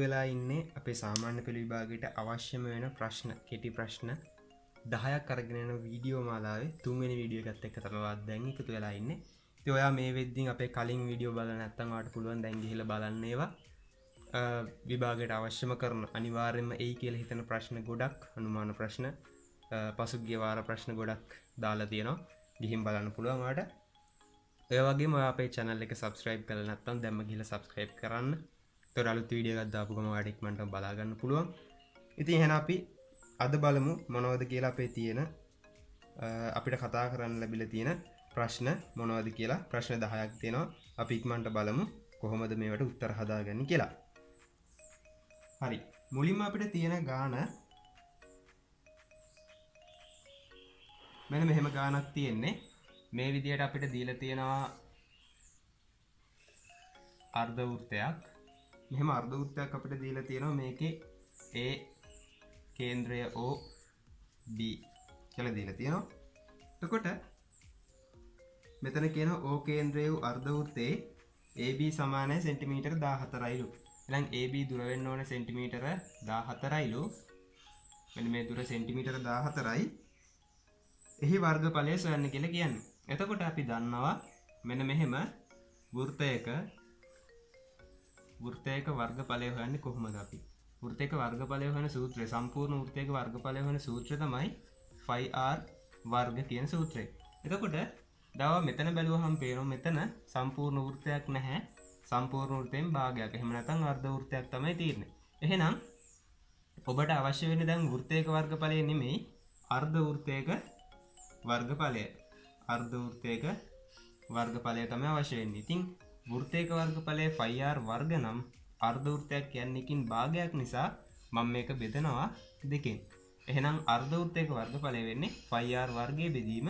ආයුබොන් ඔයාම එකතු වෙලා ඉන්නේ අපේ සාමාන්‍ය පෙළ විභාගයට අවශ්‍යම වෙන ප්‍රශ්න කෙටි ප්‍රශ්න දහයක් කරගෙනන වීඩියෝ මාලාවේ තුන්වෙනි වීඩියෝ ගත්ත එක තමවත් දැන් එකතු වෙලා ඉන්න. ති ඔයා මේ වෙද්දිින් අපේ කලින් විඩියෝ බල නැත්තන්වාට පුළුවන් දැන්ගිහිල බලන්නේවා විභාගයට අවශ්‍යම කරන අනිවාර්යම ඒ කියල හිතන ප්‍රශ්න ගොඩක් අනුමාන ප්‍රශ්න පසුගේ වාර ප්‍රශ්න ගොඩක් දාලා තියෙනවා. ගිහිම් බලන්න පුළුවන්වාට ඒවගේ ම අපේ චැනල් එක සබස්ක්‍රයිබ් කල නත්තම් දැම ගිල සබස්ක්‍රයිබ් කරන්න. තොරලු වීඩිය ගත්දාපුකම වාඩෙක්මට බලාගන්න පුළුවන්. ඉති හෙන අපි අද බලමු මොනවද කියලා අපේ තියෙන අපිට කතා කරන්න ලැබිල තියෙන ප්‍රශ්න මොනවද කියලා. ප්‍රශ්න දහයක් තියෙනවා අපි ඉක්මන්ට බලමු කොහොමද මේවට උත්තර හදාගන්න කියලා. හරි. මුලින්ම අපිට තියෙන ගාන මෙන මෙහෙම ගානක් තියෙන්නේ. මේ විදියට අපිට දීල තියෙනවා අර්ධවෘත්තයක් මෙහම අර්ධවෘත්තයක් අපිට දීල තියෙනවා. මේක ඒ කේන්ද්‍රය ඕ B කළ දීල තියෙනවා. තකොට මෙතන කියන ඕ කේන්ද්‍රය වූ අර්ධවෘත්තේ AB සමානය සෙන්ටිමීටර් දා හතරයිලු එනම් AB දුරවෙන්න ඕන සෙන්ටිමීටර දා හතරයිලු මේ දුර සෙන්ටිමීටර දා හතරයි. එහි වර්ග පලය සොයන්න කියල කියන්න. එතකොට අපි දන්නවා මෙන මෙහෙම වෘර්තයක වෘර්තයක වර්ග පලය හොයන්න කොහොමද අපි? වෘතක වර්ග පලය වන සූත්‍රය සම්පූර්ණ ෘතයක වර්ග පලය වන සූත්‍ර තමයි 5R වර්ග කියන සූත්‍රය. එතකොට දව මෙතන බැලුවහම් පේරුම් මෙතන සම්පූර්ණ ෘතයක් නැහැ. සම්පූර්ණ ෘතයෙන් භාගයක්. එහමනතන් අර්ධ ෘතයක් තමයි තිරණ එහෙනම් ඔබට අවශ්‍ය වෙන දැන් ෘතයක වර්ග පලය නෙමෙයි අර්ධ ෘතයක වර්ගඵලය. අර්ධවෘත්තයක වර්ගඵලය තම අවශයෙන් ඉතින් වෘත්තයක වර්ගඵලය ෆයිර් වර්ග නම් අර්ධවෘත්තයක් කියන්නෙකින් භාගයක් නිසා මං මේක බෙදනවා දෙකෙන්. එහෙනම් අර්ධවෘත්තයක වර්ගඵලය වෙන්නේ ෆයිර් වර්ගය බෙදීම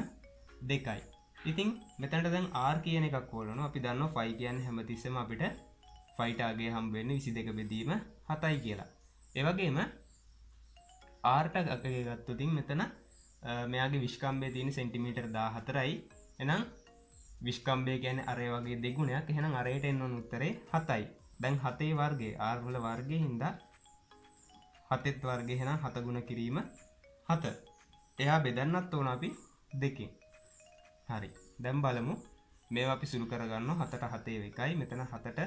දෙකයි. ඉතින් මෙතැට දැන් ආර් කියන එකක් වලන අපි දන්න ෆයි කියන්න හැමතිස්සම අපිට ෆයිටාගේ හම්බවෙන්න විසි දෙක බෙදීම හතයි කියලා. ඒවගේම ආර්ට අකගේ ගත්තුතින් මෙතන මෙයාගේ විශ්කම්බේ තියෙන සෙන්ටිමීටර් දා හතරයි එනම් විශ්කම්බේ ගැන අරය වගේ දෙගුණයක්. එහෙනම් අරයට එන්න උත්තරේ හතයි. දැන් හතේ වර්ගේ ආර්වල වර්ගය හින්ද හතෙත් වර්ගය හෙන හතගුණ කිරීම හත. එයා බෙදන්නත් ඕන අපි දෙකින්. හරි. දැම් බලමු. මේ අපි සුළු කරගන්න හතට හතේ එකයි. මෙතන හතට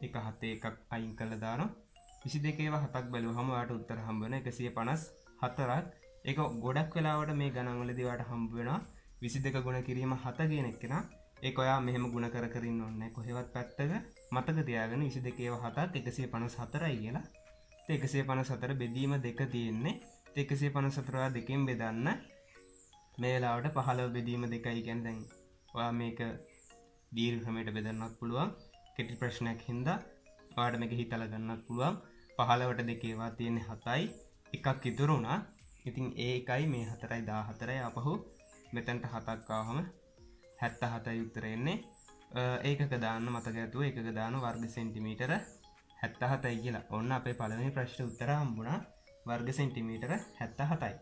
එක හතේ එකක් අයින් කළ දාන විසි දෙකේව හතක් බැලු හමවාට උත්තර හම්බන එකසිය පනස් හතරක්. එක ගොඩක් වෙලාවට මේ ගණන්වල දිවට හම්බුවෙන විසි දෙක ගුණ කිරීම හත ගෙනෙක් කෙන ඒ ඔයා මෙහෙම ගුණ කර කරන්න ඔන්න කොහෙවත් පැත්තක මතක තියාගෙන විසි දෙකේව හතත් එකසේ පනස් හතරයි කියලා. එකසේ පන සතර බෙදීම දෙක තියෙන්නේ. එකසේ පන සතරවා දෙකින් බෙදන්න මේලාවට පහල බෙදීම දෙකයි. ගැන් දැන් ඔයා මේක දීර්හමයට බෙදන්නත් පුළුවන්. කෙටි ප්‍රශ්නයක් හින්දා වාට මේක හිතල ගන්නත් පුළුවන්. පහලවට දෙකේවා තියෙන්නේ හතයි. එකක් ඉතුරුණා ඉතින් ඒකයි මේ හතරයි දා හතරයි අපහු මෙතැන්ට හතක්කාහම හැත්ත හතයි උත්තරෙන්නේ ඒකක දාන්න මතකඇතුව එකක දාන වර්ග සෙන්ටිමීටර හැත්ත හතයි කියලා. ඔන්න අපේ පලනි ප්‍රශ්න උත්තර හම්බුණ. වර්ග සෙන්ටිමීටර හැත්ත හතයි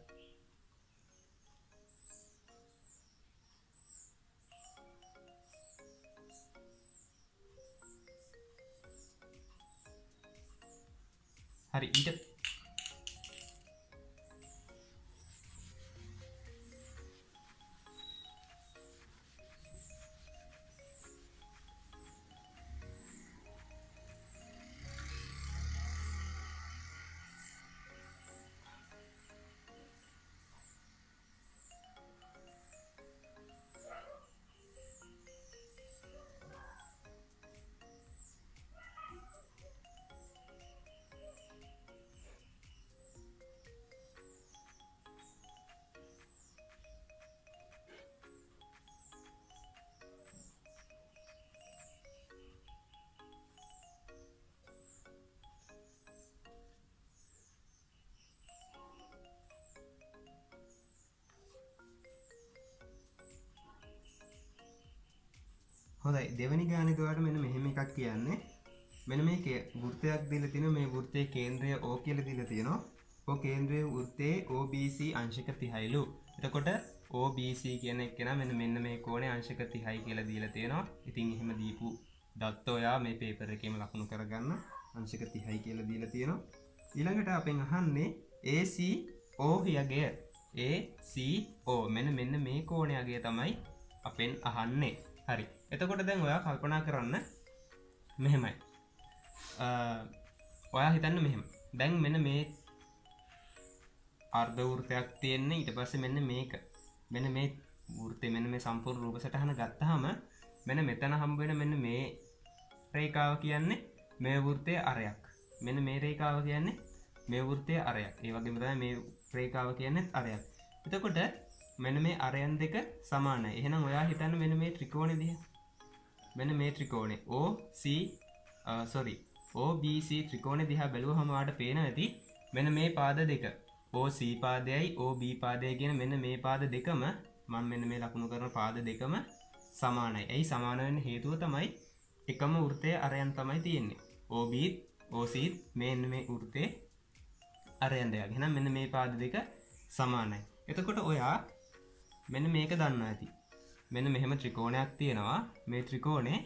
හරි ඊට හොඳයි. දෙවැනි ගානිතුවාට මෙන මෙහෙම එකක් කියන්නේ. මෙන මේ වෘත්තයක් දිල තින මේ වෘත්තේ කේන්ද්‍රය ඕ කියල දිල තියෙනවා. ඕ කේන්ද්‍රය වෘත්තේ OBC අංශක තිහයිලු. එතකොට OBC කියන එක්ෙන මෙන මෙන්න මේ කෝනේ අංශක තිහයි කියලා දීල තියෙනවා. ඉතින් එහෙම දීපු දත්තෝයා මේ පේපර එකම ලකුණු කරගන්න අංශක තිහයි කියල දීල තියෙනවා. ඊළඟට අපෙන් අහන්නේ ACෝ යගේ ACෝ මෙන මෙන්න මේ කෝණයගේ තමයි අපෙන් අහන්නේ. හරි. එතකොට දැන් ඔයා කල්පනා කරන්න මෙහෙමයි. ඔයා හිතන්න මෙහෙම. දැන් මෙන මේ අර්ධවෘතයක් තියෙන්නේ ඊට පස්ස මෙන්න මේක. මෙන මේ වෘතය මෙන මේ සම්පූර් රූප සටහන ගත්තහම මෙන මෙතන හම්බෙන මෙන්න මේ රේකාව කියන්නේ මේ වෘතය අරයක්. මෙන මේ රේකාව කියන්නේ මේ වෘතය අරයක්. ඒ වගේ මතයි මේ ප්‍රේකාව කියන්නෙත් අරයක්. එතකොට මෙන මේ අරයන් දෙක සමාන එහෙනම් ඔයා හිතන්න මෙන මේ ත්‍රිකෝණ දිහ. මෙන මේ ත්‍රිකෝණේ ඕC සොරි uh, OBC ත්‍රිකෝණ දිහා බැලුව හමවාට පේන ඇති මෙන මේ පාද දෙක. OC පාදයයි OB පාදය ගෙන මෙන්න මේ පාද දෙකම මං මෙන්න මේ ලකුණු කරන පාද දෙකම සමානයි. ඇයි සමානවෙන් හේතුව තමයි එකම වෘතය අරයන් තමයි තියෙන්නේ. ඕබීත් ඕසීත් මෙන්න මේ වෘතේ අරයන් දෙයක් හෙන මෙන්න මේ පාද දෙක සමානයි. එතකොට ඔයා මෙන්න මේක දන්න ඇති. මෙන්න මෙහෙම ත්‍රිකෝණයක් තියෙනවා. මේ ත්‍රිකෝණේ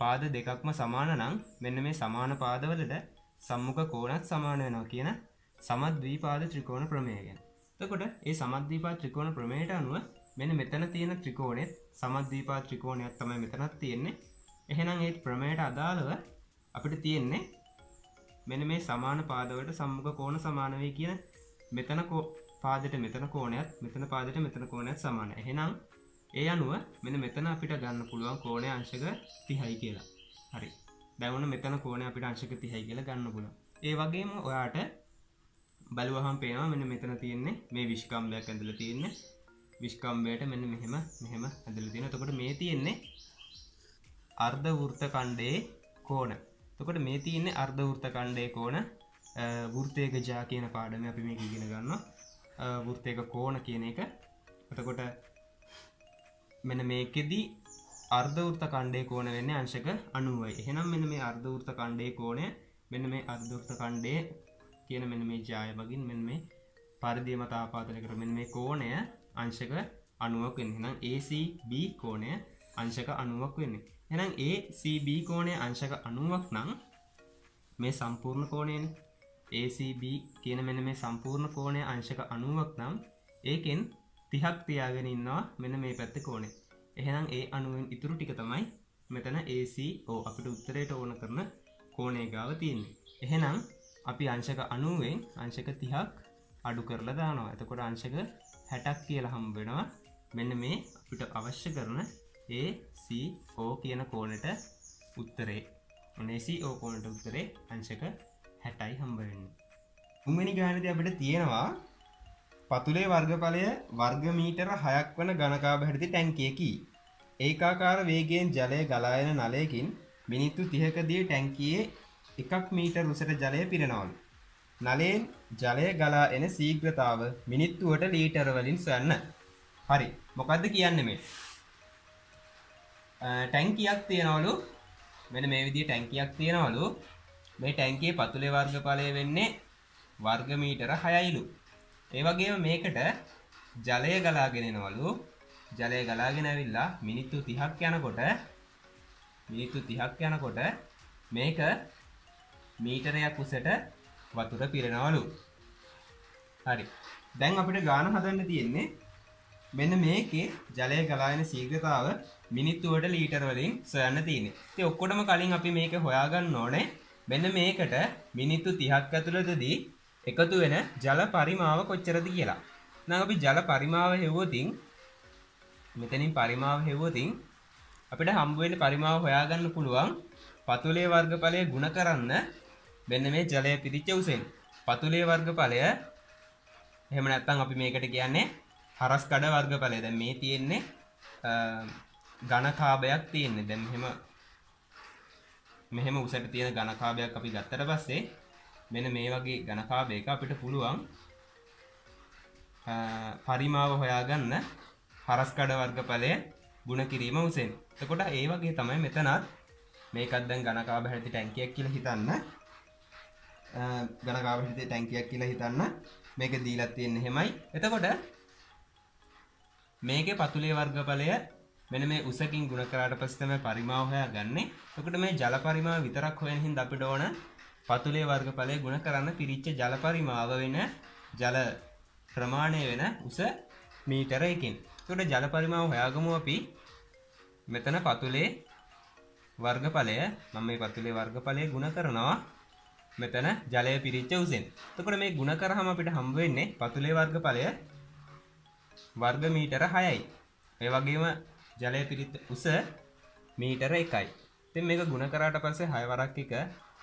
පාද දෙකක්ම සමාන නම් මෙන්න මේ සමාන පාදවලට සම්මුඛ කෝණත් සමාන වෙනවා කියන සමද්වීපාද ත්‍රිකෝණ ප්‍රමය ගැන. තකොට ඒ සමද්දීපා ත්‍රිකෝණ ප්‍රමයට අනුව මෙන මෙතන තියෙන ත්‍රිකෝණෙත් සමද්දීපා ත්‍රිකෝණයක් තමයි මෙතනත් තියෙන්නේ. එහෙනම් ඒ ප්‍රමයට අදාළව අපිට තියෙන්නේ මෙන මේ සමාන පාදවට සම්මුඛ කෝණ සමානවේ කියන මෙතන කෝ පාදට මෙතන කෝණයක් මෙතන පාදට මෙතන කෝණයක් සමාන එහෙනම් ඒ අනුව මෙන මෙතන අපිට ගන්න පුළුවන් කෝණය අංශක තිහයි කියලා. හරි. දැවන මෙතන කෝණ අපිට අංශක තිහයි කියලා ගන්න පුල ඒ වගේම ඔයාට බලුවහම් පේනවා මෙන්න මෙතන තියෙන්නේ මේ විශ්කම්බයක් ඇඳල තියෙන්නේ. විශ්කම්බයට මෙන්න මෙහෙම මෙහෙම ඇඳල තියෙන තකොට මේ තියෙන්නේ අර්ධ වෘර්ත කණ්ඩේ කෝන තකොට මේ තියන්නේ අර්ධ වෘර්ත කණ්ඩේ කෝන වෘර්තයක ජා කියන පාඩම අපි මේ ඉගෙන ගන්න වෘර්තයක කෝන කියන එක. එතකොට මෙන මේකෙදී අර්ධවෘත කණ්ඩේ කෝන වෙන්න අංශක අනුවයි එහෙනම් මෙන මේ අර්ධවෘත කණ්ඩේ කෝනය මෙන්න මේ අර්ධෘත කණ්ඩේ කියන මෙන මේ ජාය බගින් මෙන් මේ පරිදිය මතාපාතල කර මෙන් මේ කෝණය අංශක අනුවක් වෙන්න. නම් ACB කෝණය අංශක අනුවක් වෙන්නේ. එනම් ACB කෝණය අංශක අනුවක් නම් මේ සම්පූර්ණ කෝණයෙන්. ACB කියන මෙන මේ සම්පූර්ණ කෝණය අංශක අනුවක් නම් ඒකෙන් තිහක් තියාගෙන ඉන්නවා මෙන මේ පැත්ත කෝණේ එහෙනම් ඒ අනුවෙන් ඉතුරු ටික තමයි මෙතන ACෝ අපිට උත්තරයට ඕන කරන කෝණේ ගාව තියන්නේ. එහෙනම් අපි අංශක අනුවෙන් අංශක තිහක් අඩු කරලා දානවා. එතකොට අංශක හැටක් කියලා හම්බෙනවා මෙන්න මේ අපිට අවශ්‍ය කරන ඒෝ කියන කෝනට උත්තරේ. ඔනේසි ඕ කෝනට උත්තරේ අංශක හැටයි හම්බවෙන්න උමනි ගානති අපිට තියෙනවා පතුලේ වර්ගඵලය වර්ගමීටර හයක් වන ගණකා හැටති ටැන්කියකි ඒකාකාර වේගෙන් ජලය ගලායන නලයකින් මිනිත්තු තිහකදී ටැන්කියේ එකක් මීටර් උසට ජලය පිරෙනවලු. නලයෙන් ජලය ගලා එන සීග්‍රතාව මිනිත්තුවට ලීටරවලින් සන්න. හරි මොකක්ද කියන්න මේ. ටැන්කියක් තියෙනවලු මෙන මේ විදි ටැන්කියක් තියෙනවලු මේ ටැන්කේ පතුලේ වර්ගඵලය වෙන්නේ වර්ගමීටර හයයිලු. ඒවගේම මේකට ජලය ගලාගෙනෙනවලු ජලය ගලාගෙන ඇවිල්ලා මිනිත්තු තිහක් යනකොට මිනිත්තු තිහක් යනකොට මේක මීටරයක් උසට වතුර පිරෙනවලු හරි දැන් අපිට ගාන හදන්න තියෙන්නේ මෙන්න මේකේ ජලය ගලායන සීග්‍රතාව මිනිත්තුවට ලීටර් වලින් සොයන්න තියෙන්නේ. ඉතින් ඔක්කොටම කලින් අපි මේක හොයාගන්න ඕනේ. මෙන්න මේකට මිනිත්තු 30ක් ඇතුළතදී එකතු වෙන ජල පරිමාව කොච්චරද කියලා. නම් අපි ජල පරිමාව හෙව්වොතින් මෙතනින් පරිමාව හෙව්වොතින් අපිට හම්බ වෙන පරිමාව හොයාගන්න පුළුවන් පතුලේ වර්ගඵලය ගුණ කරන්න මෙන්න මේ ජලය පිරිච්ච උසෙන්. පතුලේ වර්ගඵලය එහෙම නැත්නම් අපි මේකට කියන්නේ හරස් කඩ වර්ගඵලය. දැන් මේ තියෙන්නේ ඝනකාභයක් තියෙන්නේ. දැන් මෙහෙම මෙහෙම උසට තියෙන ඝනකාභයක් අපි ගත්තට පස්සේ මෙන්න මේ වගේ ඝනකාභයක අපිට පුළුවන් පරිමාව හොයාගන්න හරස් කඩ වර්ගඵලය ගුණ කිරීම උසෙන්. එතකොට ඒ වගේ තමයි මෙතනත් මේකත් දැන් ඝනකාභ හැටි ටැංකියක් කියලා හිතන්න. ගණකාවහිතේ ටැංකියක් කියලා හිතන්න. මේක දීලත් තියෙන්නේ හෙමයි එතකොට මේකේ පතුලේ වර්ගඵලය මෙන මේ උසකින් ගුණ කරාට පස්සේ තමයි පරිමාව හොයාගන්නේ. එතකොට මේ ජල පරිමාව විතරක් හොයන හින්දා අපිට ඕන පතුලේ වර්ගඵලය ගුණ කරන්න පිරිච්ච ජල පරිමාව වෙන ජල ප්‍රමාණය වෙන උස මීටර එකින් තුට ජල පරිමාව හොයාගමු අපි. මෙතන පතුලේ වර්ගඵලය මම මේ පතුලේ වර්ගඵලය ගුණ කරනවා. මෙතන ජලය පිරිච්ච උසෙන්. තකොට මේ ගුණ කරහම අපිට හම්බ වෙන්නේ පතුලේ වර්ගඵලය වර්ග මීටර හයයි. ඒ වගේම ජලය පිරිත් උස මීටර එකයි. තින් මේක ගුණ කරාට පස්සේ හයවරක් එක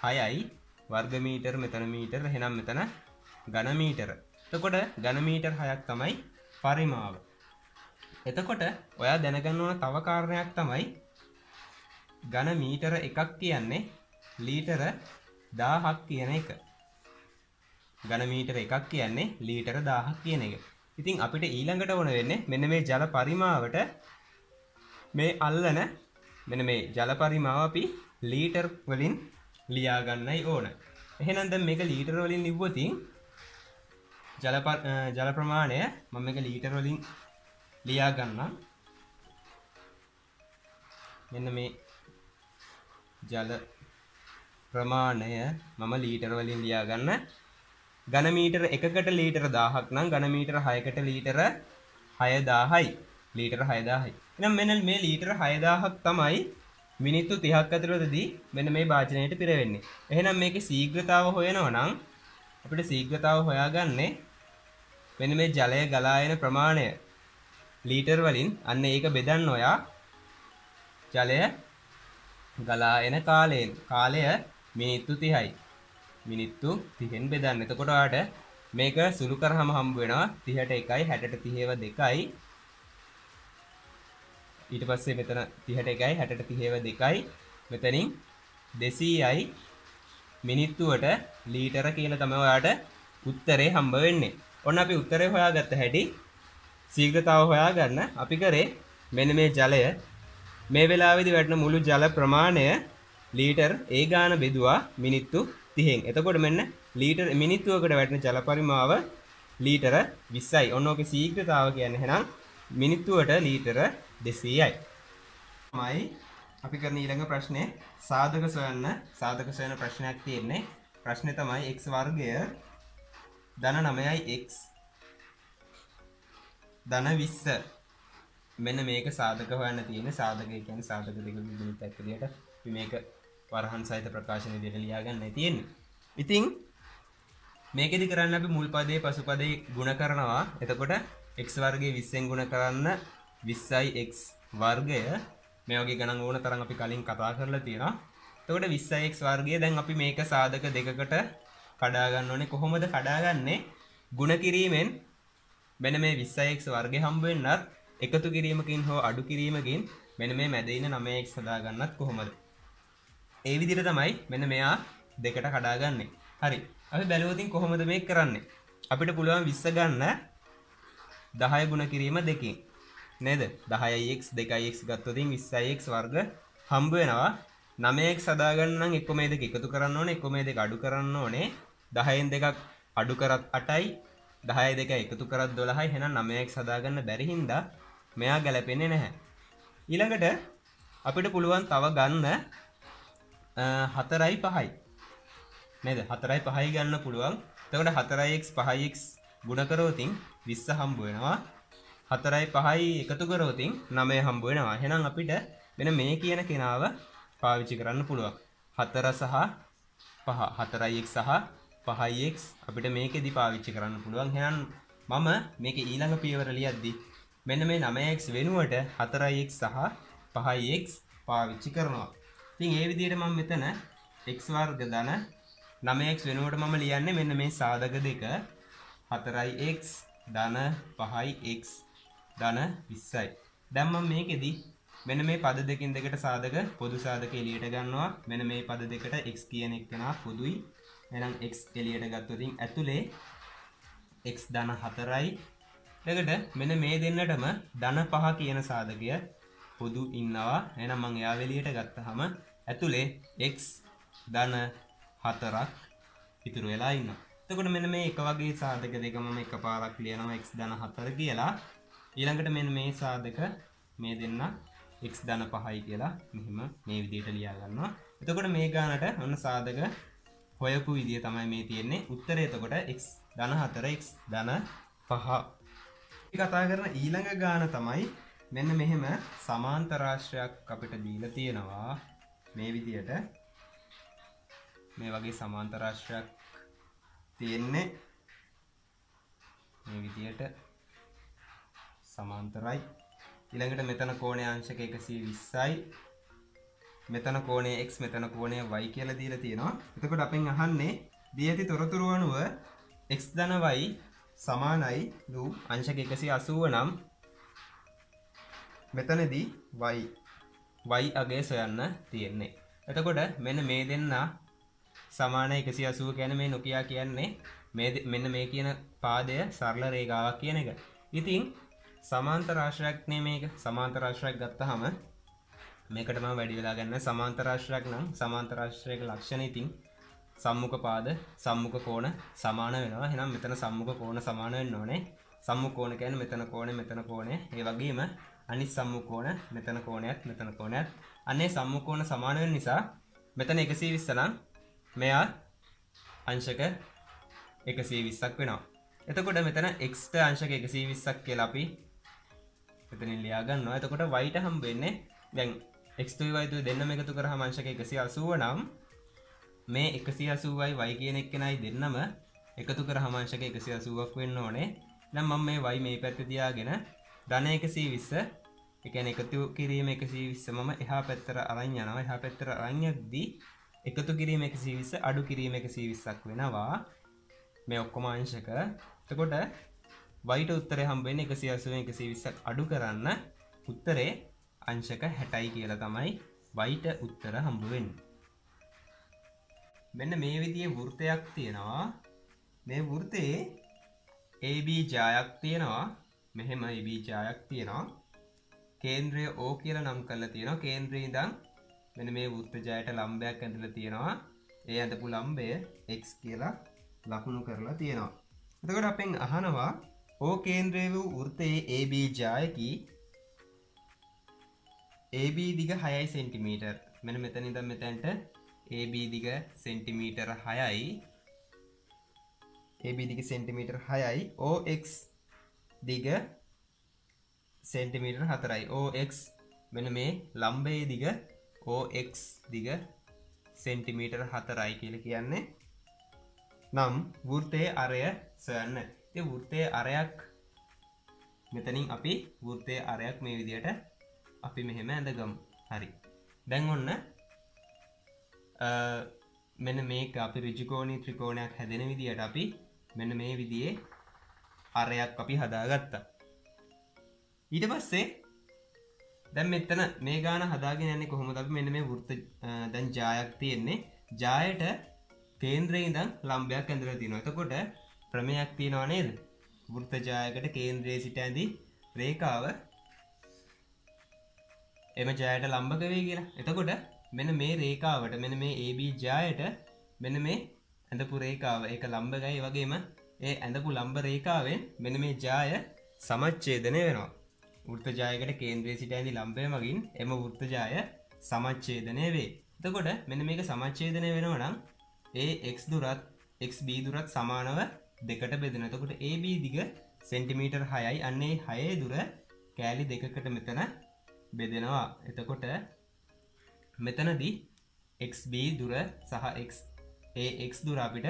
හයයි වර්ග මීටර් මෙතන මීටර් හෙනම් මෙතන ගණමීටර එතකොට ගණමීටර් හයක් තමයි පරිමාව. එතකොට ඔයා දැනගන්න ඕන තව කාරණයක් තමයි ගණ මීටර එකක් කියන්නේ ලීටර දාහක් කියන එක. ගණමීටර එකක් කියන්නේ ලීටර දාහක් කියන එක. ඉතින් අපිට ඊළඟට ඕන වෙන්නේ මෙන්න මේ ජල පරිමාවට මේ අල්ලන මෙන මේ ජලපරිමාව අපි ලීටර් වලින් ලියාගන්නයි ඕන. එහෙනම් දැන් මේක ලීටර් වලින් ලිව්වොතින් ජල ජල ප්‍රමාණය මම මේක ලීටර් වලින් ලියා ගන්නම්. මෙන්න මේ ජල ප්‍රමාණය මම ලීටර් වලින් ලියා ගන්න. ඝන මීටර 1කට ලීටර 1000ක් නම් ඝන මීටර 6කට ලීටර 6000යි. ලීටර 6000යි. නම් මෙන මේ ලීටර හයදාහක් තමයි මිනිත්තු තිහක් ඇතුළතදී මෙන මේ භාජනයට පිරවෙන්නේ එහෙනම් මේක සීග්‍රතාව හොයනව නම් අපිට සීග්‍රතාව හොයාගන්නේ මෙන මේ ජලය ගලායන ප්‍රමාණය. ලීටර් වලින් අන්න ඒක බෙදන්න ඔයා ජලය ගලායන කාලයෙන්. කාලය මිනිත්තු තිහයි. මිනිත්තු තිහෙන් බෙදන්න. එතකොට ඔයාට මේක සුළු කරහම හම්බ වෙනවා 30ට 1යි 60ට 30ව 2යි ඊට පස්සේ මෙතන තිහට එකයි හැටට තිහේව දෙකයි. මෙතනින් දෙසීයයි මිනිත්තුවට ලීටර කියල තමවාට උත්තරේ හම්බ වෙන්නේ. ඔන්න අපි උත්තරේ හොයාගත්ත හැටි සීග්‍රතාව හොයා ගන්න අපි කරේ මෙන මේ ජලය. මේ වෙලාවිදි වැටන මුළු ජල ප්‍රමාණය ලීටර් ඒ ගාන බෙදවා මිනිත්තු තිහෙන්. එතකොට මෙන්න ලීටර් මිනිත්තුවකට වැටන ජල පරිමාව ලීටර විස්සයි. ඔන්නෝක සීග්‍රතාව කියන්න හෙනම් මිනිත්තුවට ලීටර දෙසීයයි. මයි අපි කරන ඊළඟ ප්‍රශ්නය. සාධක සොයන්න සාධක සොයන ප්‍රශ්නයක් තියෙන්නේ. ප්‍රශ්නය තමයි එක් වර්ගය දන නමයයි එක් දන විස්ස. මෙන්න මේක සාධක හොයන්න තියෙන සාධක කියන සාධක දෙක විදිහට ඇක්කදියට මේක වරහන් සහිත ප්‍රකාශන විදිහට ලියාගන්න තියෙන්නේ. ඉතින් මේකෙදි කරන්න අපි මුල් පදේ පසුපදේ ගුණ කරනවා. එතකොට x වර්ගයේ 20ෙන් ගුණ කරන්න 20යි x වර්ගය මේ වගේ ගණන් ඕන තරම් අපි කලින් කතා කරලා තියෙනවා. එතකොට 20යි x වර්ගය දැන් අපි මේක සාධක දෙකකට කඩා ගන්න ඕනේ. කොහොමද කඩාගන්නේ? ගුණ කිරීමෙන් මෙන්න මේ 20x වර්ගය හම්බ වෙන්නත් එකතු කිරීමකින් හෝ අඩු කිරීමකින් මෙන්න මේ මැද ඉන්න 9x හදාගන්නත් කොහොමද? ඒ විදිහට තමයි මෙන්න මෙයා දෙකට කඩාගන්නේ. හරි. අපි බැලුවොතින් කොහොමද මේක කරන්නේ? අපිට පුළුවන් 20 ගන්න 10 ගුණ කිරීම දෙකකින්. නේද? 10x 2x ගත්තොත් 20x වර්ග හම්බ වෙනවා. 9x හදාගන්න නම් එක්ක මේ දෙක එකතු කරන්න ඕනේ, එක්ක මේ දෙක අඩු කරන්න ඕනේ. 10න් දෙකක් අඩු කරත් 8යි දහය දෙක එකතු කරත් දොළහයි හෙන නමයක් සදාගන්න බැරිහින්දා මෙයා ගැලපෙන්නේ නැහැ. ඊළඟට අපිට පුළුවන් තව ගන්න හතරයි පහයි නේද හතරයි පහයි ගන්න පුළුවන් තකට හතරයික් පහයික් ගුණකරෝතින් විස්ස හම්බ වෙනවා හතරයි පහයි එකතු කරෝතින් නමය හම්බ වෙනවා. හෙනම් අපිට වෙන මේ කියන කෙනාව පාවිච්චි කරන්න පුළුවන්. හතර සහ පහ. හතරයික් සහ පහයික් අපිට මේකෙදි පාවිච්චි කරන්න පුළුවන්. හෙනම් මම මේක ඊළඟ පියවර ලියද්දි මෙන්න මේ 9x වෙනුවට 4x සහ 5x පාවිච්චි කරනවා. ඉතින් ඒ විදිහට මම මෙතන x වර්ග ධන 9x වෙනුවට මම ලියන්නේ මෙන්න මේ සාධක දෙක. 4x ධන 5x ධන 20යි. දැන් මම මේකෙදි මෙන්න මේ පද දෙකින් දෙකට සාධක පොදු සාධක එළියට ගන්නවා. මෙන්න මේ පද දෙකට x කියන එක්කෙනා පොදුයි. එහෙනම් x එළියට ගත්තොතින් ඇතුලේ x ධන 4යි. එකට මෙන්න මේ දෙන්නටම ධන 5 කියන සාධකය පොදු ඉන්නවා. එහෙනම් මම එයා එළියට ගත්තාම ඇතුලේ x ධන 4ක් ඉතුරු වෙලා ඉන්නවා. එතකොට මෙන්න මේ එක වගේ සාධක දෙක මම එකපාරක් ලියනවා x ධන 4 කියලා. ඊළඟට මෙන්න මේ සාධක මේ දෙන්න x ධන 5යි කියලා මෙහිම මේ විදිහට ලියා ගන්නවා. එතකොට මේ ගානට ඔන්න සාධක හොයපු විදිිය තමයි මේ තියෙන්නේ. උත්තර එතකොට x ධන හතර x ධන පහ. කතා කරන ඊළඟ ගාන තමයි මෙන්න මෙහෙම සමාන්තරාශ්‍රයක් අපිට දීල තියෙනවා. මේ විදියට මේ වගේ සමාන්තරාශ්‍රයක් තියෙන්නේ. මේ විදියට සමාන්තරයි. ඉළඟට මෙතන කෝණය අංශක එකසී විස්සයි. මෙතන කෝනේ එක් මෙතන කෝණය වයි කියල දීල තියෙනවා. එතකොට අපෙන් අහන්නේ දී ඇති තොරතුරුව අනුව එක් දනවයි සමානයි ලූ අංශක එකසි අසුව නම් මෙතනදී වයි වයි අගේ සොයන්න තියෙන්නේ. එතකොට මෙන්න මේ දෙන්න සමාන එකසි අසුව ගැන මේ නොකයා කියන්නේ මෙන්න මේ කියන පාදය සරල රේගාවක් කියන එක. ඉතින් සමාන්තරාශ්‍රයක්නේ මේක? සමාන්තරාශ්‍රයක් ගත්ත හම මේකටම වැඩිවෙලා ගන්න සමාන්තරාශ්‍රයක් නම් සමාන්තරාශ්‍රයක ලක්ෂණ ඉතින් සම්මුඛ පාද සම්මුඛ කෝණ සමාන වෙනවා. හෙනම් මෙතන සම්මුඛ කෝණ සමාන වෙන්න ඕනේ. සම්මු කෝණ කෑන මෙතන කෝණ මෙතන කෝණේ. ඒ වගේම අනිත් සම්මු කෝණ මෙතන කෝණයක් මෙතන කෝණයක් අන්නේ සම්මු කෝණ සමාන වෙන නිසා මෙතන 120 නම් මෙයා අංශක 120ක් වෙනවා. එතකොට මෙතන x ට අංශක 120ක් කියලා අපි එතනින් ලියා ගන්නවා. එතකොට y ට හම්බ වෙන්නේ දැන් එක්තුයි වයිතු දෙන්නම එකතු කර මංශක එකසි අසුව නම් මේ එකසි අසුවයි වයි කියන එක්කෙනයි දෙන්නම එකතු කර හමංශක එකසි අසුවක් වෙන්න ඕනේ. නම් මම මේ වයි මේ පැත්ත තියාගෙන ධන එකසී විස්ස එකන එකතු කිරීම එකසී විස්ස මම එහා පැත්තර අරං යනවා. එහා පැත්තර අරංයක්දී එකතු කිරීම එකසී විස්ස අඩු කිරීම එකසී විස්සක් වෙනවා. මේ ඔක්කොමාංශක තකොට වයිට උත්තර හම්බෙන් එකසි අසුව එකසී විස්සක් අඩු කරන්න උත්තරේ අංශක හැටයි කියල තමයි වයිට උත්තර හම්බුවෙන් මෙන්න මේ විදිය වෘතයක් තියෙනවා. මේ වෘතයේ AB ජායක් තියෙනවා. මෙහෙම AB ජායක් තියෙනවා. කේන්ද්‍රය ඕ කියල නම් කල්ල තියෙනවා. කේන්ද්‍රී දම් මෙන මේ වෘත්ත ජයට ලම්බයක් ඇඳල තියෙනවා. ඒ ඇඳපු ලම්බය X කියලා ලකුණු කරලා තියෙනවා. එතකට අපෙන් අහනවා ඕ කේන්ද්‍රය වූ වෘතයේ AB ජායකි AB දිග හයයි සෙන්ටිමීටර් මෙන මෙතන ඉදම් මෙතැන්ට AB දිග සෙන්ටිමීටර හයයි AB දිග සෙන්ටිමීටර් හයයි OX දිග සෙන්ටිමීටර් හතරයි. OX මෙන මේ ලම්බේ දිග OX දිග සෙන්ටිමීටර් හතරයි කියල කියන්නේ. නම් වෘර්තය අරය සයන්න. වෘර්තය අරයක් මෙතනින් අපි වෘර්තය අරයක් මේ විදියට අපි මෙහෙම ඇඳගම්. හරි. දැන් ඔන්න මෙන මේ අපි රිජිකෝනී ත්‍රිකෝණයක් හැදෙන විදියට අපි මෙන්න මේ විදියේ අරයක් අපි හදාගත්තා. ඊට පස්සේ දැම් මෙතන මේ ගාන හදාගෙන යන්නේ කොහොම අපි මෙන්න මේ වෘත්ත දැන් ජායක් තියෙන්නේ. ජායට කේන්ද්‍රයේ ඉදම් ලම්බයක් ඇඳල තින එතකොට ප්‍රමයක් තියෙනවා නේද? වෘත්ත ජායකට කේන්ද්‍රයේ සිට ඇඳි රේකාව එම ජයට ලම්බක වේ කියලා. එතකොට මෙන මේ රේකාවට මෙන මේ AB ජායට මෙන මේ ඇඳපු රේකාව එක ලම්බගයි වගේම ඒ ඇඳපු ලම්බ රේකාවෙන් මෙන මේ ජාය සමච්චේදනය වෙනවා. ෘර්තජායකට කේන්ද්‍රේ සිට ඇති ලම්බය මගින් එම ෘර්තජාය සමච්චේදනය වේ. එතකොට මෙන මේක සමච්චේදනය වෙනවනම් ඒ එක් දුරත් එක්B දුරත් සමානව දෙකට බෙදෙනතකොට AB දිග සෙන්ටිමීටර් හයයි. අන්නේ හයේ දුර කෑලි දෙකකට මෙතන බෙදෙනවා. එතකොට මෙතනදී XB දුර සහ ඒ දුර අපිට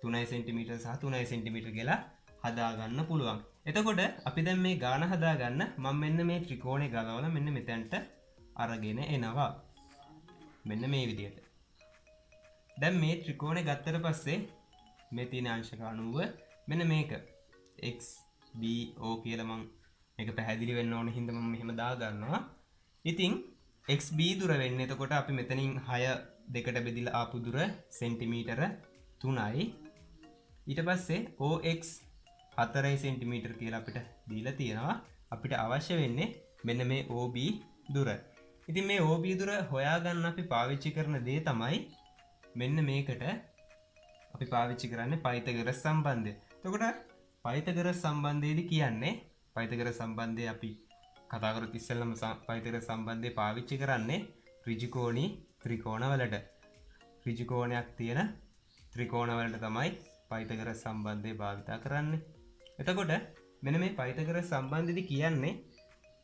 තුනයි සෙන්ටිමීට සහ තුනයි සෙන්ටිමිට කියලා හදාගන්න පුළුවන්. එතකොට අපි දැන් මේ ගාන හදාගන්න. මං මෙන්න මේ ත්‍රිකෝණය ගලවල මෙන්න මෙතැන්ට අරගෙන එනවා. මෙන්න මේ විදියට. දැන් මේ ත්‍රිකෝණය ගත්තර පස්සේ මෙතින අංශක අනුව මෙන්න මේක. XBෝ කියලමං එක පැහැදිලි වෙන්න ඕන හිදම මෙහෙම දාගන්නවා. ඉතිං XB දුර වෙන්න එතකොට අපි මෙතනින් හය දෙකට බෙදිල ආපු දුර සෙන්ටිමීටර තුනයි. ඊට පස්සේ OX හතරයි සෙන්ටිමීටර් කියලා අපිට දීල තියෙනවා. අපිට අවශ්‍ය වෙන්නේ මෙන්න මේ OB දුර. ඉතින් මේ OB දුර හොයාගන්න අපි පාවිච්චි කරන දේ තමයි මෙන්න මේකට අපි පාවිච්චි කරන්න පයිතකර සම්බන්ධය. තකොට පයිතකර සම්බන්ධයේද කියන්නේ පයිතකර සම්බන්ධය අපි කතාකර තිස්සල්ලම පයිතර සම්බන්ධය පාවිච්චි කරන්නේ රිජිකෝණී ත්‍රිකෝණ වලට රිජිකෝණයක් තියෙන ත්‍රිකෝණවලට තමයි පයිතකර සම්බන්ධය භාවිතා කරන්න. එතකොට මෙන මේ පයිතකර සම්බන්ධදි කියන්නේ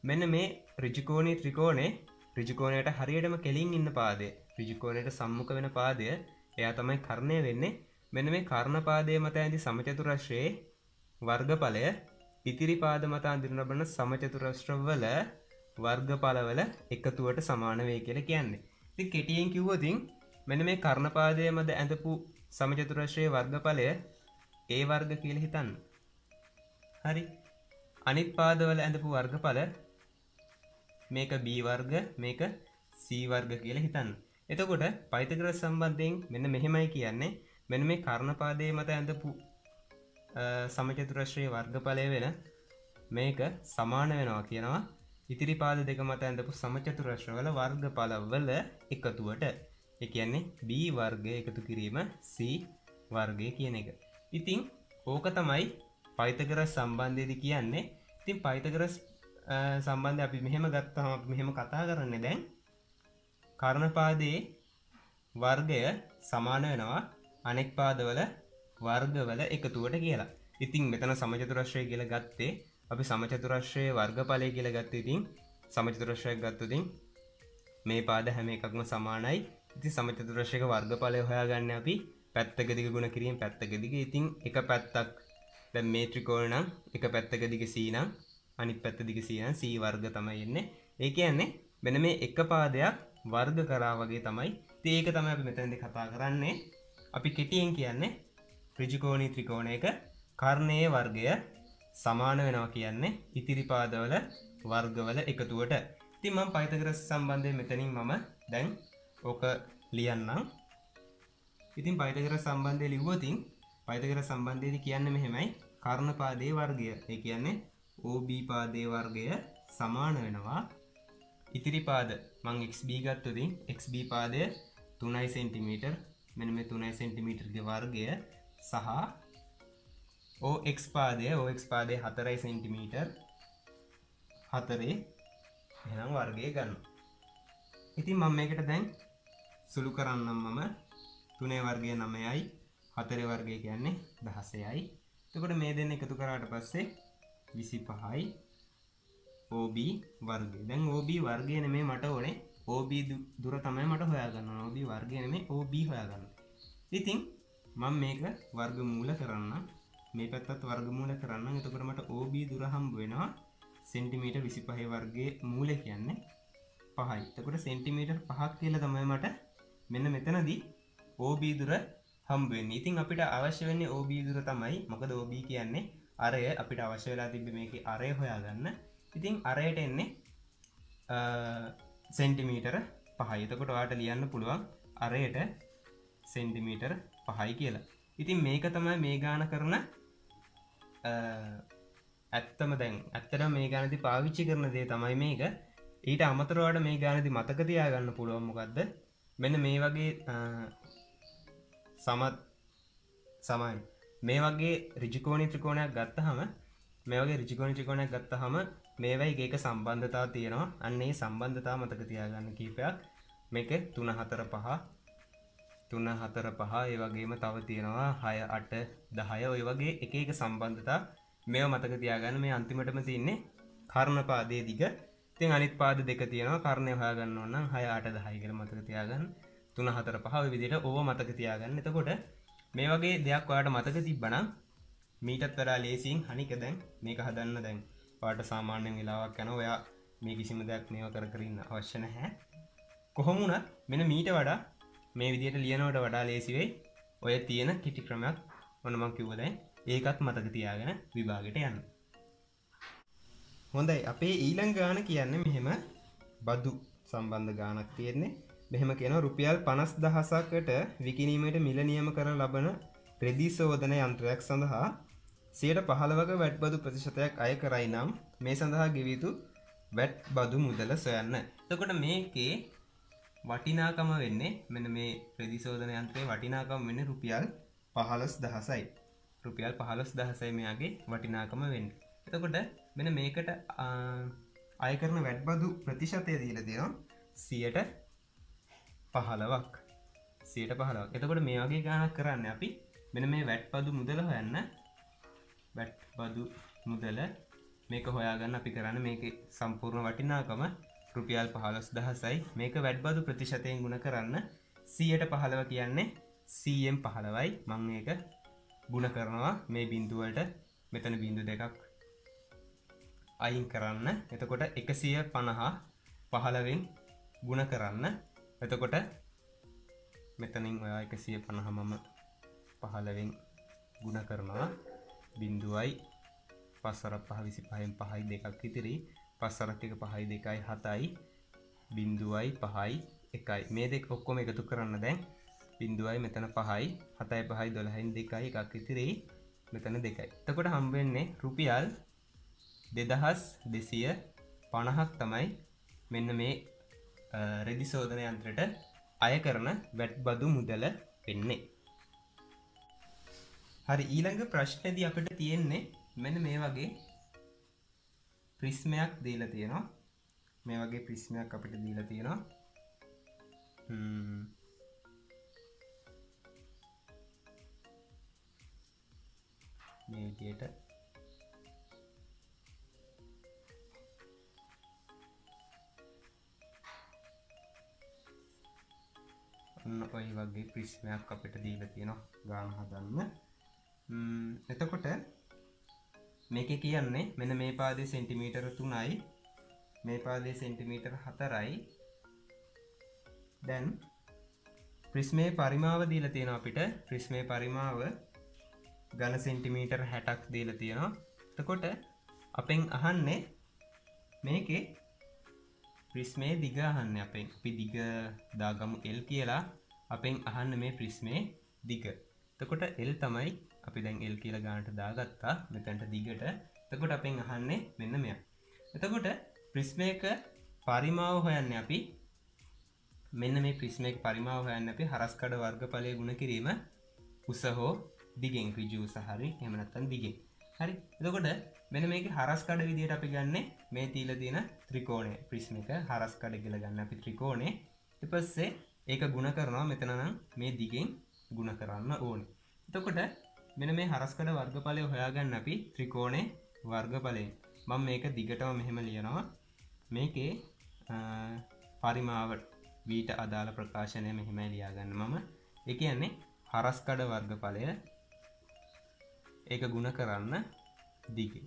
මෙන්න මේ රිජිකෝණී ත්‍රිකෝණේ රිජිකෝණයට හරියටම කෙලින් ඉන්න පාදය. රිජිකෝණයට සම්මුඛ වෙන පාදය. එයා තමයි කරණය වෙන්නේ. මෙන මේ කර්ණපාදය මත ඇති සමචතුරශ්‍රයේ වර්ගඵලය ඉතිරි පාද මත අඳිරනබන සමචතුරශ්‍රවල වර්ගඵලවල එකතුවට සමාන වේ කියල කියන්නේ. ති කෙටියෙන් කිව්වතින් මෙන මේ කර්ණපාදය මද ඇඳපු සමචතුරශ්‍රය වර්ගඵලය ඒ වර්ග කියල හිතන්න. හරි. අනිත් පාදවල ඇඳපු වර්ගඵල මේක B වර්ග මේක C වර්ග කියල හිතන්න. එතකොට පයිතකර සම්බන්ධයෙන් මෙන්න මෙහෙමයි කියන්නේ මෙන මේ කර්ණපාදය මත ඇඳපු සමචතුරශ්‍රය වර්ගඵලය වෙන මේක සමාන වෙනවා කියනවා. ඉතිරි පාද දෙක මත ඇඳපු සමචතුරශ්‍රවල වර්ග පලවල එකතුවට එකන්නේ B වර්ගය එකතු කිරීම C වර්ගය කියන එක. ඉතිං ඕක තමයි පයිතකර සම්බන්ධයද කියන්නේ. ඉතින් පයිතකර සම්බන්ධ අපි මෙහෙම ගත්තම මෙහෙම කතා කරන්න දැන් කරණපාදයේ වර්ගය සමාන වෙනවා. අනෙක් පාදවල වර්ගවල එකතුවට කියලා. ඉතිං මෙතන සමචතුරශ්‍රය කියල ගත්තේ අපි සමචතුරශ්‍රය වර්ගඵලය කියල ගත්ත ඉතින් සමචතුරශ්‍රයක් ගත්තුතින් මේ පාද හැම එකක්ම සමානයි. ඉති සමචතුරශ්‍යක වර්ගඵලය හොයාගන්න අපි පැත්තකදික ගුණ කිරීම පැත්තකදික ඉතින් එක පැත්තක් දැ මේත්‍රිකෝල්නම් එක පැත්තක දිග සීනම් අනිත් පැත්ත දිග සීන සී වර්ග තමයි එන්න. ඒ කියන්නේ මෙන මේ එක පාදයක් වර්ග කරා වගේ තමයි. ඒක තමයි අපි මෙතැදි කතා කරන්නේ. අපි කෙටියෙන් කියන්නේ රිජිකෝනී ත්‍රිකෝණයක කර්ණයේ වර්ගය සමාන වෙනවා කියන්නේ ඉතිරිපාදවල වර්ගවල එකතුවට. තිමම් පයිතකර සම්බන්ධය මෙතනින් මම දැන් ඕක ලියන්නම්. ඉතින් පයිතකර සම්බන්ධය ලිව්වතින් පයිතකර සම්බන්ධයද කියන්න මෙහෙමයි. කර්ණපාදේ වර්ගය. ඒ කියන්නේ OB පාදේ වර්ගය සමාන වෙනවා. ඉතිරිපාද මං XB ගත්තුතින් XB පාදය තුනයි සෙන්ටිමීටර් මෙන මේ තුනයි සෙන්ටිමීටර්ගේ වර්ගය සහ ඕක් පාදය ඕක් පාදය හතරයි සෙන්ටිමීටර් හතරේ එනම් වර්ගය ගන්න ඉතින් මම එකට දැන් සුළු කරන්නම් මම. තුනේ වර්ගය නමයයි හතර වර්ගය කියන්නේ දහසයයි. තකොට මේ දෙන්න එකතු කරාට පස්සේ විසි පහයි OB වර්ගය. දැන් OB වර්ගයන මේ මට ඕනේ OB දුර තමයි මට හොයාගන්න OB වර්ගයන මේ OB හොයාගන්න. ඉතින් මං මේක වර්ග මූල කරන්න මේ පැත්තත් වර්ගමූල කරන්න එතකරමට OB දුරහම් වෙනවා. සෙන්ටිමීට විසි පහ වර්ගේ මූල කියන්නේ පහයි. තකොට සෙන්ටිමීටර් පහක් කියල තමයි මට මෙන්න මෙතනදී OB දුර හම්බුවෙන් ඉතින් අපිට අවශ්‍ය වෙන්නේ OB දුර තමයි. මොකද OB කියන්නේ අරය අපිට අවශ්‍ය වෙලා තිබ මේක අරය හොයාගන්න. ඉතින් අරයට එන්නේ සෙන්ටිමීටර පහහිතකොට වාට ලියන්න පුළුවන් අරයට සෙන්ටිමීටර් පහයි කියලා. ඉතින් මේක තමයි මේ ගාන කරන ඇත්තම දැන් ඇත්තට මේ ගානති පාවිච්චි කරන දේ තමයි මේක. ඊට අමතරවාට මේ ගානති මතකතියා ගන්න පුළුවන්මොකක්ද මෙන්න මේ වගේ සමත් සමයි. මේ වගේ රිජිකෝනි ත්‍රිකෝණයක් ගත්ත හම මේ වගේ රිජිකෝනි ත්‍රිකෝණයක් ගත්ත හම මේවයි ඒක සම්බන්ධතා තියෙනවා. අන්නේ සම්බන්ධතා මතක තියාගන්න කීපයක්. මේක තුන හතර පහ. තුන්න හතර පහ ඒ වගේම තව තියෙනවා. හය අට දහය. ඔය වගේ එක එක සම්බන්ධතා මෙය මතක තියාගන්න. මේ අන්තිමටම තියන්නේ කර්ණ පාදේ දිග. තින් අනිත් පාද දෙක තියෙනවා. කරණය හොයාගන්න ඔන්න හය අට දහයිකර මතක තියාගන්න. තුන හතර පහ විදිට ඕව මතක තියාගන්න. එතකොට මේ වගේ දෙයක් වාට මතක තිබ්බන මීටත් තරා ලේසින් හනික දැන් මේක හදන්න දැන්. පාට සාමාන්‍යෙන් වෙලාවක් යන ඔයා මේ කිසිම දෙයක් මේව කර කරන්න අවශ්‍ය නැහැ. කොහොමුණ මෙන මීට වඩා මේ විදියට ලියනවට වඩා ලේසිවෙයි ඔය තියෙන කිටි ක්‍රමයක් ඔනමං කිව්වදයි ඒකත් මතක තියාගෙන විභාගට යන්න. හොඳයි. අපේ ඊළං ගාන කියන්න මෙහෙම බදු සම්බන්ධ ගානක් තියෙන්නේ. මෙහෙම කියෙන රුපියල් පනස් දහසකට විකිනීමට මිල නියම කර ලබන ප්‍රෙදී සෝධන යන්ත්‍රයක් සඳහා සියට පහළවක වැට් බදු ප්‍රතිශතයක් අය කරයි නම් මේ සඳහා ගෙවිතු වැට් බදු මුදල සොයන්න. තකොට මේකේ වටිනාකම වෙන්නේ මෙන මේ ප්‍රදිසෝධන යන්ත්‍රේ වටිනාකම වෙන්න රුපියල් පහලොස් දහසයි රුපියල් පහලොස් දහසයි මෙයාගේ වටිනාකම වෙන්න. එතකොට මෙන මේකට අයකරන වැඩ්බදු ප්‍රතිශතය දීල දෙනවා සියට පහලවක් සියට පහලක් එතකොට මේ වගේ ගානක් කරන්න අපි මෙන මේ වැට් පදු මුදල හොයන්න වැට් බදු මුදල මේක හොයාගන්න අපි කරන්න මේක සම්පූර්ණ වටිනාකම රුපියල් පහලොස් දහසයි. මේක වැඩ්බදු ප්‍රතිශතයෙන් ගුණ කරන්න සියට පහළව කියන්නේ සම් පහළවයි. මං ඒක ගුණ කරනවා මේ බින්දුවලට මෙතන බින්දු දෙකක් අයින් කරන්න. එතකොට එකසිය පණහා පහළවෙන් ගුණ කරන්න. එතකොට මෙතනින් ඔයා එකසිය පණහ මම පහළවෙන් ගුණ කරනවා. බින්දුවයි පස්සර පහ විසි පහෙන් පහයි දෙකක් ඉතිරි. පස්සරක්ටික පහයි දෙකයි හතයි. බින්දුවයි පහයි එකයි. මේ දෙක් ඔක්කොම එකතු කරන්න දැන්. බින්දුවයි මෙතන පහයි. හතයි පහයි දොළහෙන් දෙකයි එකක් ඉතිරේ. මෙතන දෙකයි. තකොට හම්බෙන්නේ රුපියල් දෙදහස් දෙසිය පණහක් තමයි මෙන්න මේ රෙදි සෝධන යන්ත්‍රට අය කරන වැට් බදු මුදල වෙන්නේ. හරි ඊළඟ ප්‍රශ්නද අපට තියෙන්නේ මෙන මේ වගේ ප්‍රිස්මයක් දීල තියෙනවා. මේ වගේ ප්‍රිස්මයක් අපිට දීල තියෙනවා. මේ විදියට ඔන්න ඔයි වගේ ප්‍රිස්මයක් අපිට දීල තියෙනවා. ගාන හදන්න. එතකොට මේක කියන්නේ මෙන මේ පාදේ සෙන්ටිමීටර තුනයි මේ පාදේ සෙන්ටිමීටර් හතරයි. දැන් ප්‍රිස්මේ පරිමාව දීල තියෙන අපිට. ප්‍රිස්මේ පරිමාව ගන සෙන්ටිමීටර් හැටක් දීල තියෙනවා. තකොට අපෙන් අහන්නේ මේකේ ප්‍රිස්මේ දිග අහන්න අපෙන්. අපි දිග දාගමු එල් කියලා. අපෙන් අහන්න මේ ප්‍රිස්මේ දිග. තකොට එල් තමයි අපි දැන් එල් කියල ගානට දාගත්තා. මෙතැන්ට දිගට. තකොට අපෙන් අහන්නේ මෙන්න මෙය. එතකොට ප්‍රිස්මේක පරිමාව හොයන්න අපි. මෙන්න මේ ප්‍රිස්මේක් පරිමාව හොයන්න අපි හරස්කඩ වර්ග පලය ගුණ කිරීම උස හෝ දිගෙන් ක්‍රජූ සහරි එමනත්තන් දිගේ හරි. එතකොට මෙන මේක හරස්කඩ විදියට අපි ගන්න මේ තීල තියෙන ත්‍රිකෝණය. ප්‍රිස්ම එක හරස්කඩ කියල ගන්න අපි ත්‍රිකෝණය. එපස්සේ ඒක ගුණ කරනවා. මෙතනනම් මේ දිගෙන් ගුණ කරන්න ඕන. එතකොට මෙන මේ හරස්කඩ වර්ගඵලය හොයාගන්න අපි ත්‍රිකෝණය වර්ගඵලයෙන් මං මේක දිගටම මෙහෙම ලියනවා. මේකේ පරිමාවට වීට අදාළ ප්‍රකාශනය මෙහෙම ලියාගන්න මම. එක යන්නේ හරස්කඩ වර්ගඵලය ඒක ගුණ කරන්න දිගේ.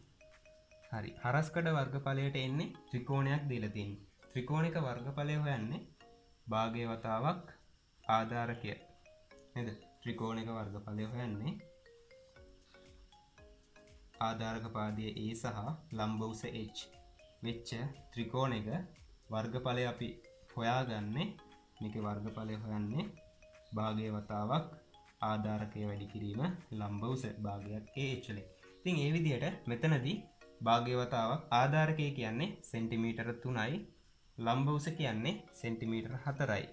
හරි. හරස්කඩ වර්ගඵලයට එන්නේ ත්‍රිකෝණයක් දීලතින් ත්‍රිකෝණික වර්ගඵලය හොයන්නේ භාගය වතාවක් ආධාරකය. එද ත්‍රිකෝණක වර්ගඵලය හොයන්නේ ආධාරක පාදය ඒ සහ ලම්බවස H. වෙච්ච ත්‍රිකෝණ එක වර්ගඵලය අපි හොයාගන්නේ මේක වර්ගඵලය හොයන්නේ භාගය වතාවක් ආධාරකය වැඩි කිරීම ලම්බවස භාගයක් ඒච්චලේ තින් ඒ විදියට මෙතනදී භාග්‍යවතාවක් ආධාරකය කියන්නේ සෙන්ටිමීටර තුනයි ලම්බවස කියන්නේ සෙන්ටිමීටර් හතරයි.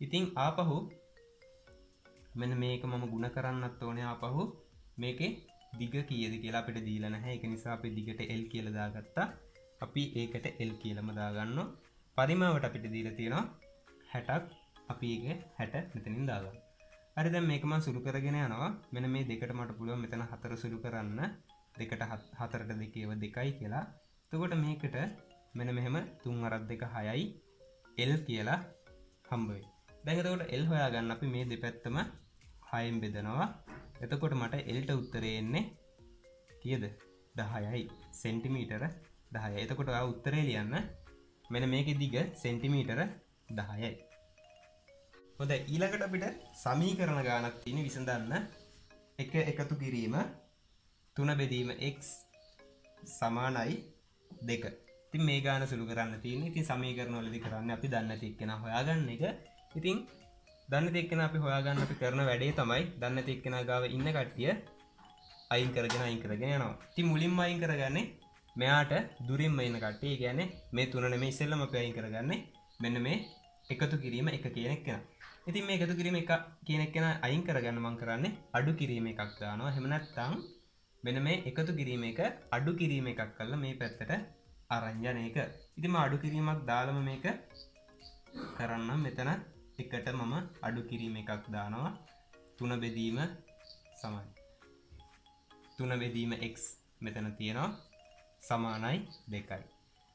ඉතිං ආපහු මෙන මේක මම ගුණ කරන්නත් ඕනය ආපහු. මේක දිග කියද කියලා අපිට දීලන හැ එක නිසා අපි දිගට එල් කියලදාගත්තා අපි ඒකට එල් කියලම දාගන්න පරිමාවට අපිට දීල තියෙනවා හැටක්. අපි ඒක හැට මෙතනින් දාගන්න. හරිද මේකම සුරු කරගෙන යනවා. මෙන මේ දෙකට මට පුළුව මෙතන හතර සුරු කරන්න. දෙකට හතරට දෙකේව දෙකයි කියලා. තකොට මේකට මෙන මෙහෙම තුන් අරත් දෙක හයයි එල් කියලා හම්බයි දැඟතකොට එල් හොයා ගන්න අපි මේ දෙපැත්තම හයම් බෙදනවා. එතකොට මට එල්ට උත්තරයෙන්නේ කියද? දහයයි. සෙන්ටිමීටර දහය එතකොට උත්තරේ ලියන්න. මෙන මේක දිග සෙන්ටිමීටර දහයයි. හොද ඊළඟට අපිට සමී කරන ගානක් තියෙන විසඳන්න. එක එකතු කිරීම තුන බෙදීම එක් සමානයි දෙක. ඉතින් මේ ගාන සුළු කරන්න තියෙන ඉතින් සමීකරන වලදි කරන්න අපි දන්න තික්කෙන හොයාගන්න එක. ඉතින් දන්න තික්කෙන අපි හොයාගන්න අපි කරන වැඩේ තමයි දන්න තික්කෙන ගාව ඉන්න කට්ටිය අයින් කරගෙන අයින් කරගෙන යනවා. ති මුලින්ම අයින් කරගන්නේ මෙයාට දුරින්ම ඉන්න කට්ටිය. ගැන මේ තුනන මේ ඉස්සෙල්ලම අපි අයින් කරගන්න. මෙන්න මේ එකතු කිරීම එක කියනෙක් කෙන ඉතින් මේ එකතු කිරීම එක කියනෙක් කෙන අයින් කරගන්න මං කරන්නේ අඩු කිරීම එකක් දානවා. හෙමනැත්තං මෙන මේ එකතු කිරීම එක අඩු කිරීම එකක් කල්ල මේ පැත්තට අරංජන එක. ඉතිම අඩු කිරීමක් දාලම මේක කරන්න මෙතන. එකට මම අඩු කිරීම එකක් දානවා. තුන බෙදීම සමයි තුන බෙදීම X මෙතන තියෙනවා. සමානයි දෙකයි.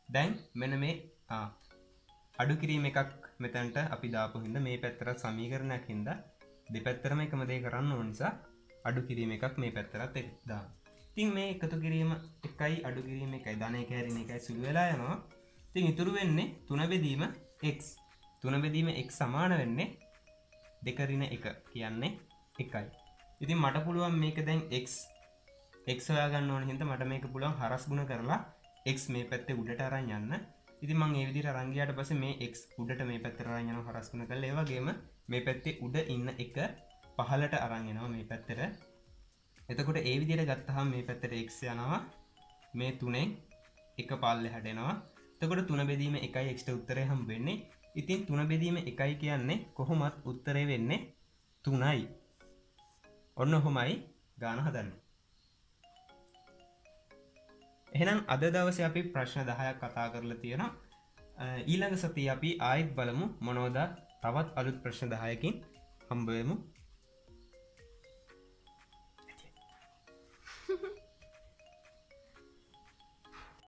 දැන් මෙන මේ අඩු කිරීම එකක් මෙතැන්ට අපි දාපු හිද මේ පැත්තරත් සමීකරණයක් හින්ද දෙපැත්තරම එකම දේ කරන්න ඕනිසා අඩු කිරීම එකක් මේ පැත්තරත් එක්දා තින් මේ එකතු කිරීම එකයි අඩු කිරීම එකයි ධනය කෑරෙන එකයි සුළු වෙලා යනවා. තින් ඉතුරු වෙන්නේ තුන බෙදීම X තුන බෙදීම එක් සමාන වෙන්නේ දෙකරින එක කියන්නේ එකයි. ඉතින් මට පුළුවන් මේක දැන් X එක්සොයාගන්න ඕන හිද මට මේක පුළුවන් හරස් ගුණ කරලා X මේ පැත්තේ උඩට අරන් යන්න. ඉති මං ඒවිදි රංගයාට පස මේ එක් උඩට මේ පැත්තරරයන හරස්කන කළ ඒවගේම මේ පැත්තේ උඩ ඉන්න එක පහලට අරංගෙනවා මේ පැත්තර එතකොට ඒ විදියට ගත්තහම් මේ පැත්තට එක් යනවා. මේ තුනෙන් එක පල්ල හැටෙනවා තකොට තුන බෙදීම එකයි එක්ට උත්තරය හම් වෙන්නේ. ඉතින් තුන බෙදීම එකයි කියන්නේ කොහොමත් උත්තරය වෙන්නේ තුනයි. ඔන්න හොමයි ගාන හදන්න. එහෙනම් අද දවස අපි ප්‍රශ්න දහයක් කතා කරලා තියෙන ඊළඟ සති අපි ආයිත් බලමු මොනෝද තවත් අලුත් ප්‍රශ්න දහයකින් හම්බයමු